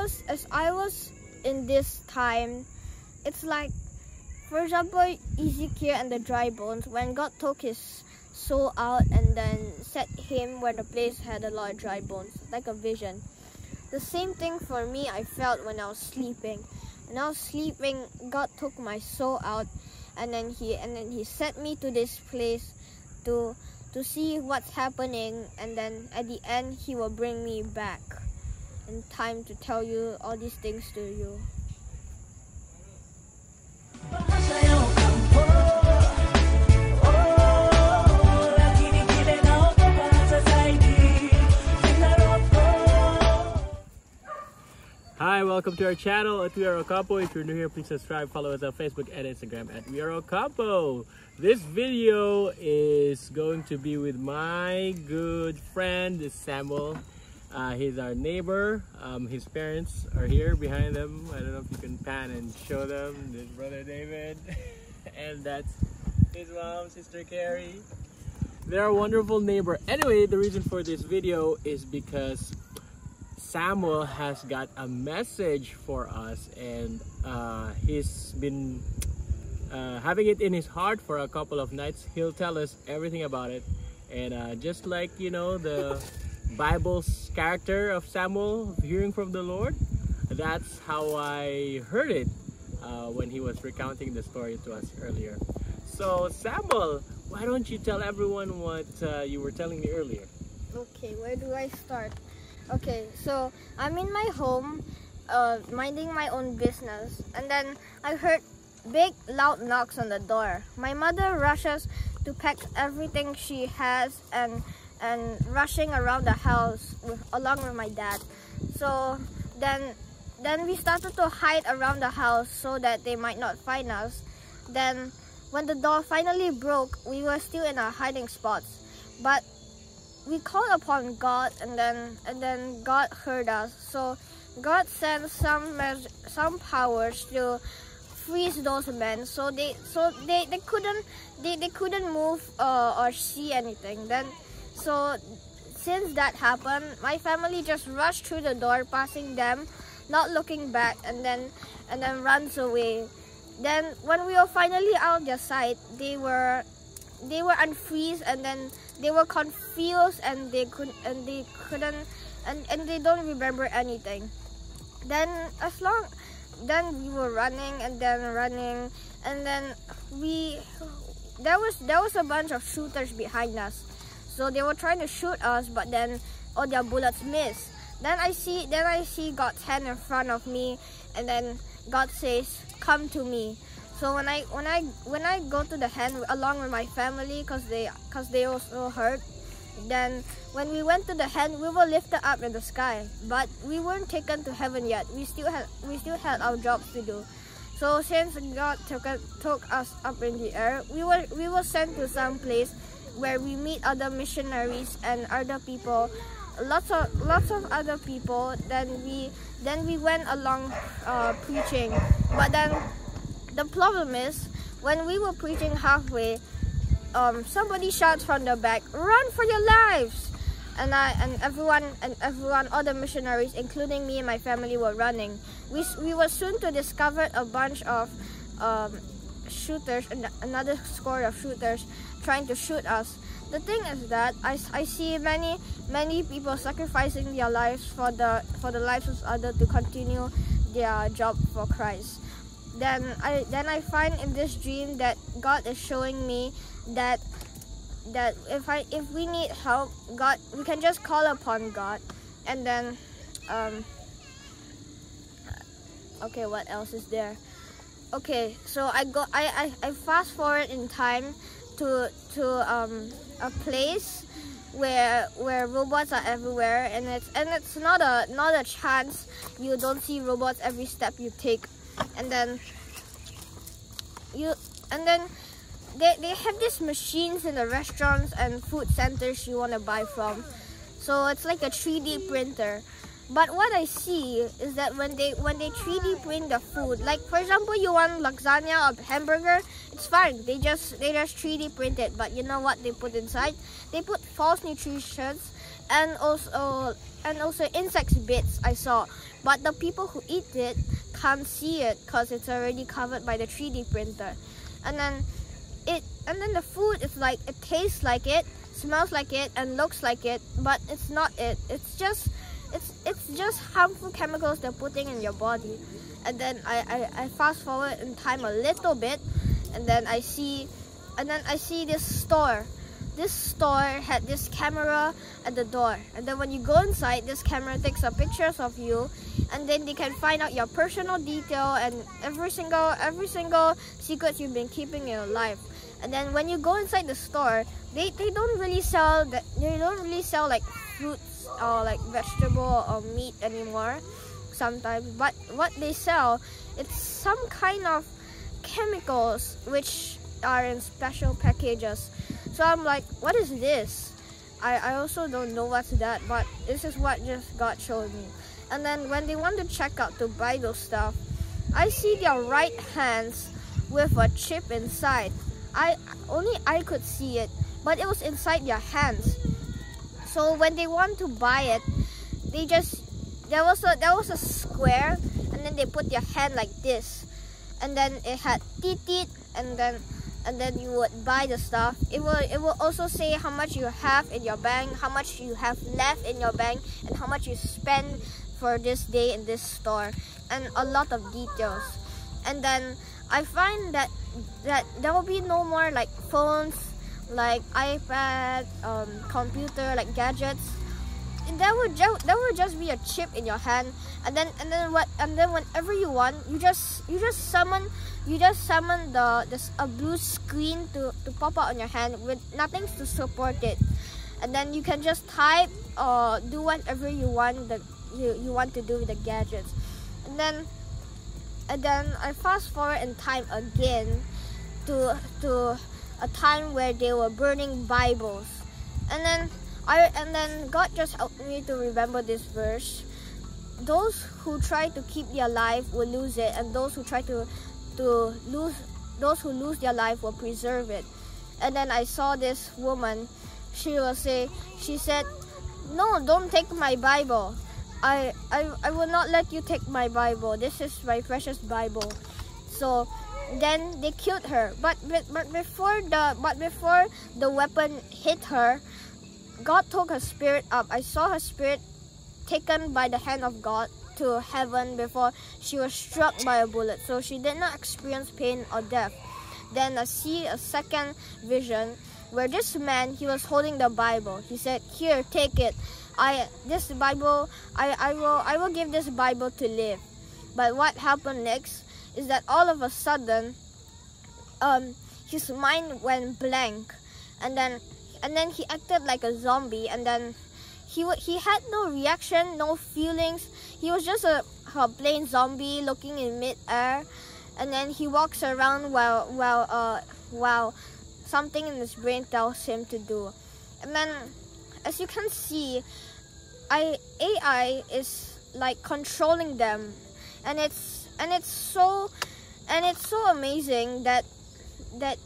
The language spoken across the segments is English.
was as I was in this time, it's like, for example, Ezekiel and the dry bones. When God took his soul out and then set him where the place had a lot of dry bones, like a vision. The same thing for me. I felt when I was sleeping. When I was sleeping, God took my soul out, and then he and then he set me to this place to to see what's happening and then at the end he will bring me back in time to tell you all these things to you. Hi, welcome to our channel at We Are Ocampo. If you're new here, please subscribe, follow us on Facebook and Instagram at We Are Ocampo. This video is going to be with my good friend Samuel. Uh, he's our neighbor. Um, his parents are here behind them. I don't know if you can pan and show them. This brother David, and that's his mom, Sister Carrie. They're a wonderful neighbor. Anyway, the reason for this video is because Samuel has got a message for us and uh, he's been uh, having it in his heart for a couple of nights. He'll tell us everything about it. And uh, just like, you know, the Bible's character of Samuel hearing from the Lord, that's how I heard it uh, when he was recounting the story to us earlier. So Samuel, why don't you tell everyone what uh, you were telling me earlier? Okay, where do I start? Okay, so I'm in my home, uh, minding my own business, and then I heard big loud knocks on the door. My mother rushes to pack everything she has and and rushing around the house with, along with my dad. So then then we started to hide around the house so that they might not find us. Then when the door finally broke, we were still in our hiding spots. But we called upon God and then and then God heard us. So God sent some some powers to freeze those men so they so they, they couldn't they, they couldn't move uh, or see anything then so since that happened my family just rushed through the door passing them not looking back and then and then runs away. Then when we were finally out of their sight they were they were unfreeze and then they were confused and they couldn't and they couldn't and, and they don't remember anything. Then as long then we were running and then running and then we there was there was a bunch of shooters behind us so they were trying to shoot us but then all their bullets missed then i see then i see god's hand in front of me and then god says come to me so when I when I when I go to the hand along with my family because they because they also hurt, then when we went to the hand we were lifted up in the sky, but we weren't taken to heaven yet. We still had we still had our jobs to do. So since God took took us up in the air, we were we were sent to some place where we meet other missionaries and other people lots of lots of other people then we then we went along uh, preaching but then the problem is, when we were preaching halfway, um, somebody shouts from the back, "Run for your lives!" And I and everyone and everyone, all the missionaries, including me and my family, were running. We we were soon to discover a bunch of um, shooters and another score of shooters trying to shoot us. The thing is that I, I see many many people sacrificing their lives for the for the lives of others to continue their job for Christ then I then I find in this dream that God is showing me that that if I if we need help, God we can just call upon God, and then um. Okay, what else is there? Okay, so I go I I, I fast forward in time to to um a place where where robots are everywhere and it's and it's not a not a chance. You don't see robots every step you take. And then you and then they, they have these machines in the restaurants and food centers you want to buy from. So it's like a 3d printer but what i see is that when they when they 3d print the food like for example you want lasagna or hamburger it's fine they just they just 3d print it but you know what they put inside they put false nutrition and also and also insect bits i saw but the people who eat it can't see it because it's already covered by the 3D printer. And then it and then the food is like it tastes like it, smells like it, and looks like it, but it's not it. It's just it's just harmful chemicals they're putting in your body. And then I, I, I fast forward in time a little bit and then I see and then I see this store. This store had this camera at the door. And then when you go inside this camera takes a pictures of you and then they can find out your personal detail and every single every single secret you've been keeping in your life. And then when you go inside the store they, they don't really sell that they don't really sell like fruits or like vegetable or meat anymore sometimes but what they sell it's some kind of chemicals which are in special packages so I'm like, what is this? I, I also don't know what's that, but this is what just God showed me. And then when they want to check out to buy those stuff, I see their right hands with a chip inside. I only I could see it, but it was inside their hands. So when they want to buy it, they just there was a there was a square and then they put their hand like this. And then it had teeth and then and then you would buy the stuff it will it will also say how much you have in your bank how much you have left in your bank and how much you spend for this day in this store and a lot of details and then i find that that there will be no more like phones like ipad um, computer like gadgets. That would just that would just be a chip in your hand. And then and then what and then whenever you want you just you just summon you just summon the this a blue screen to to pop out on your hand with nothing to support it. And then you can just type or do whatever you want that you, you want to do with the gadgets. And then and then I fast forward in time again to to a time where they were burning Bibles and then I and then God just helped me to remember this verse. Those who try to keep their life will lose it, and those who try to to lose those who lose their life will preserve it. And then I saw this woman. She will say, she said, "No, don't take my Bible. I I I will not let you take my Bible. This is my precious Bible." So then they killed her. But but, before the but before the weapon hit her, God took her spirit up. I saw her spirit taken by the hand of God to heaven before she was struck by a bullet. So she did not experience pain or death. Then I see a second vision where this man he was holding the Bible. He said, "Here, take it. I this Bible I, I will I will give this Bible to live." But what happened next is that all of a sudden um his mind went blank. And then and then he acted like a zombie. And then he he had no reaction no feelings. He was just a, a plain zombie looking in mid-air. And then he walks around while while uh while something in his brain tells him to do. And then as you can see i ai is like controlling them. And it's and it's so and it's so amazing that that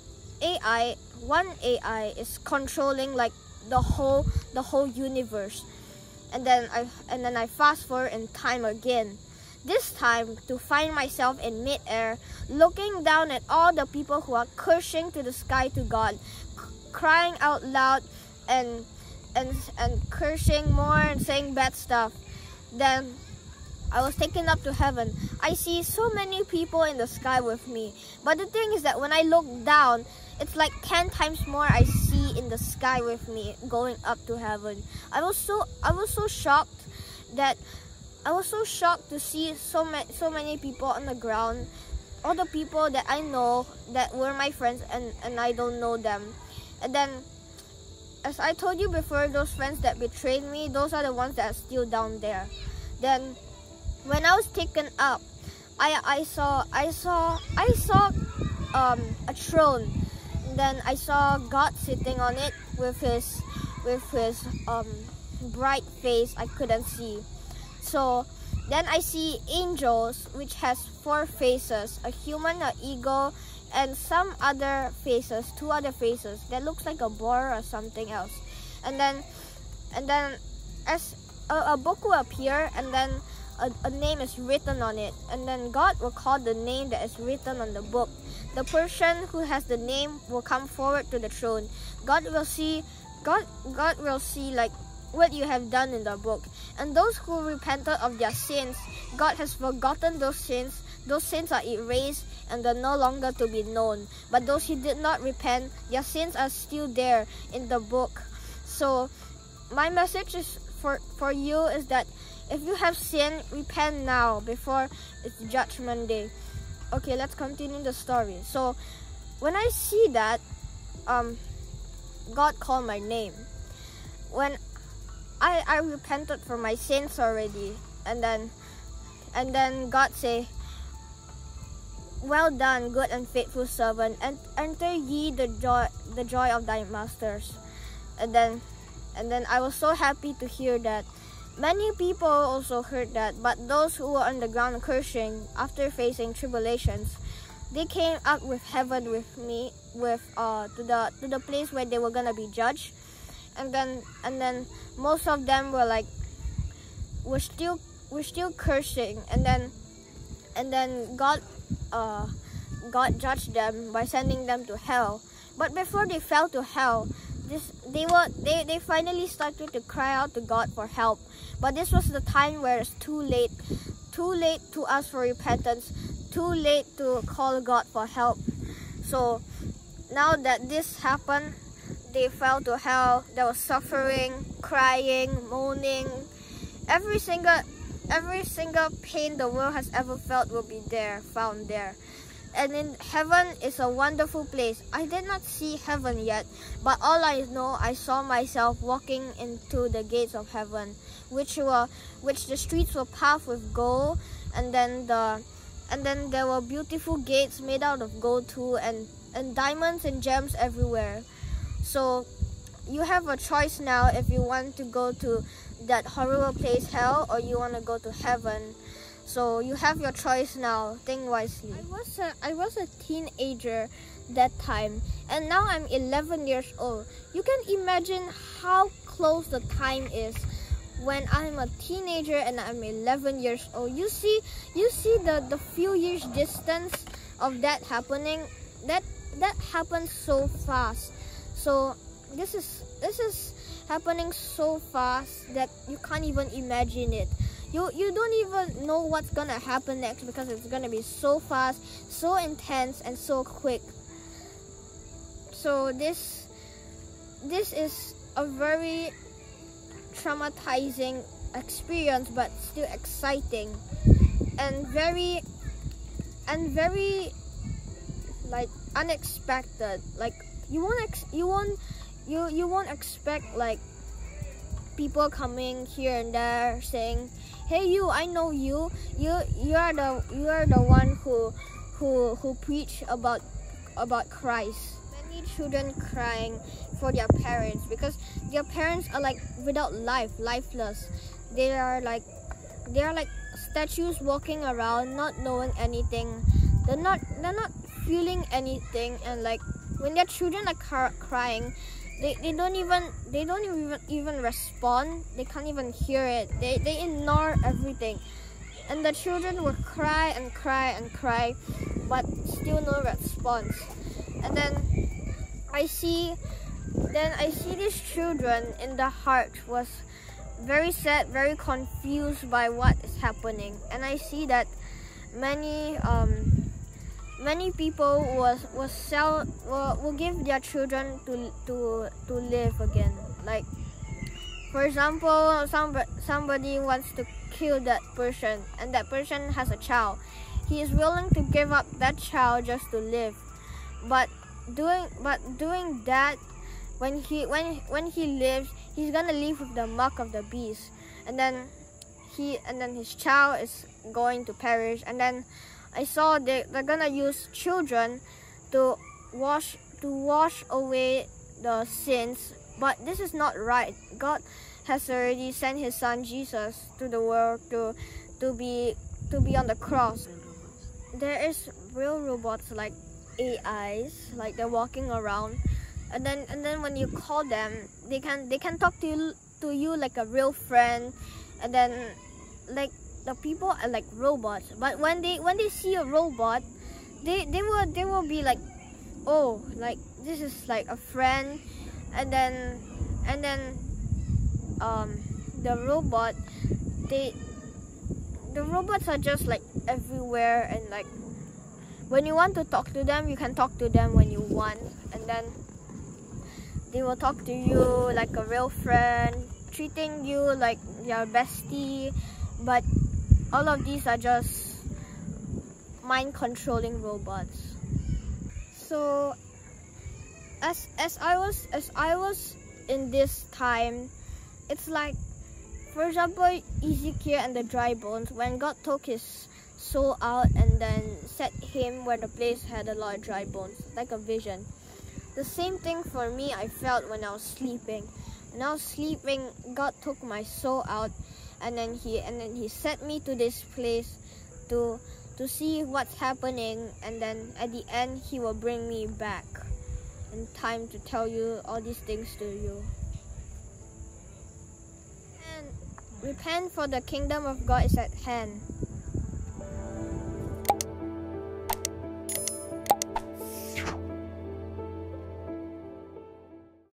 ai one AI is controlling like the whole the whole universe. And then I and then I fast forward in time again. This time to find myself in midair, looking down at all the people who are cursing to the sky to God, crying out loud and and and cursing more and saying bad stuff. Then I was taken up to heaven. I see so many people in the sky with me. But the thing is that when I look down, it's like 10 times more I see in the sky with me going up to heaven. I was so I was so shocked that I was so shocked to see so many so many people on the ground. All the people that I know that were my friends and, and I don't know them. And then as I told you before, those friends that betrayed me, those are the ones that are still down there. Then when I was taken up, I I saw I saw I saw um, a throne then I saw God sitting on it with his with his um, bright face I couldn't see. So then I see angels which has four faces, a human, an eagle, and some other faces, two other faces that looks like a boar or something else. And then and then as a, a book will appear and then a, a name is written on it, and then God will call the name that is written on the book. The person who has the name will come forward to the throne. God will see, God, God will see like what you have done in the book. And those who repented of their sins, God has forgotten those sins. Those sins are erased and they're no longer to be known. But those who did not repent, their sins are still there in the book. So my message is for, for you is that if you have sinned, repent now before it's judgment day. Okay, let's continue the story. So when I see that, um, God called my name. When I, I repented for my sins already, and then and then God say, Well done, good and faithful servant, and enter ye the joy the joy of thy masters. And then and then I was so happy to hear that. Many people also heard that, but those who were on the ground cursing after facing tribulations, they came up with heaven with me, with uh to the to the place where they were gonna be judged, and then and then most of them were like, we're still we're still cursing, and then and then God uh God judged them by sending them to hell. But before they fell to hell, this they were they, they finally started to cry out to God for help. But this was the time where it's too late. Too late to ask for repentance. Too late to call God for help. So now that this happened, they fell to hell. There was suffering, crying, moaning. Every single every single pain the world has ever felt will be there, found there and in heaven is a wonderful place. I did not see heaven yet, but all I know, I saw myself walking into the gates of heaven, which were, which the streets were paved with gold, and then the, and then there were beautiful gates made out of gold too, and and diamonds and gems everywhere. So, you have a choice now if you want to go to that horrible place hell or you want to go to heaven. So you have your choice now. Think wisely. I was a, I was a teenager that time and now I'm 11 years old. You can imagine how close the time is when I'm a teenager and I'm 11 years old. You see you see the the few years distance of that happening. That that happens so fast. So this is this is happening so fast that you can't even imagine it you you don't even know what's gonna happen next because it's gonna be so fast so intense and so quick. So this this is a very traumatizing experience but still exciting. And very and very like unexpected. Like you won't ex- you won't you you won't expect like people coming here and there saying hey you i know you. You you are the you are the one who who who preach about about christ. Many children crying for their parents because their parents are like without life lifeless. They are like they are like statues walking around not knowing anything. They're not they're not feeling anything and like when their children are crying they, they don't even they don't even even respond. They can't even hear it. They, they ignore everything. And the children will cry and cry and cry but still no response. And then i see then i see these children in the heart was very sad very confused by what is happening. And i see that many um many people was was sell will, will give their children to to to live again. Like for example some, somebody wants to kill that person and that person has a child. He is willing to give up that child just to live. But doing but doing that when he when when he lives he's gonna live with the mark of the beast. And then he and then his child is going to perish. And then I saw they, they're gonna use children to wash to wash away the sins. But this is not right. God has already sent his son Jesus to the world to to be to be on the cross. There is real robots like AIs like they're walking around. And then and then when you call them they can they can talk to you to you like a real friend. And then like the people are like robots. But when they when they see a robot, they they will they will be like, oh, like this is like a friend, and then and then um the robot they the robots are just like everywhere and like when you want to talk to them you can talk to them when you want. And then they will talk to you like a real friend treating you like your bestie. But all of these are just mind controlling robots. So as as i was as i was in this time it's like for example ezekiel and the dry bones when god took his soul out and then set him where the place had a lot of dry bones like a vision. The same thing for me i felt when i was sleeping. When i was sleeping god took my soul out and then he and then he set me to this place to to see what's happening and then at the end he will bring me back in time to tell you all these things to you. And repent for the kingdom of god is at hand